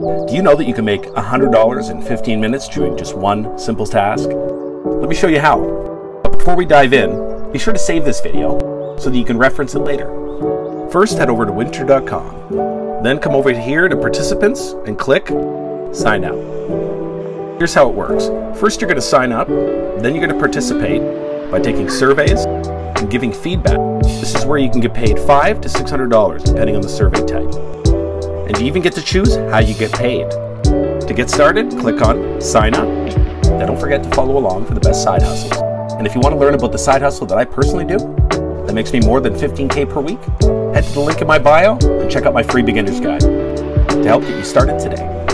Do you know that you can make $100 in 15 minutes doing just one simple task? Let me show you how. But before we dive in, be sure to save this video so that you can reference it later. First, head over to wynter.com. Then come over here to Participants and click Sign Up. Here's how it works. First, you're going to sign up, then you're going to participate by taking surveys and giving feedback. This is where you can get paid five to $600 depending on the survey type. And you even get to choose how you get paid. To get started, click on Sign Up. Now don't forget to follow along for the best side hustles. And if you want to learn about the side hustle that I personally do, that makes me more than 15K per week, head to the link in my bio and check out my free beginner's guide to help get you started today.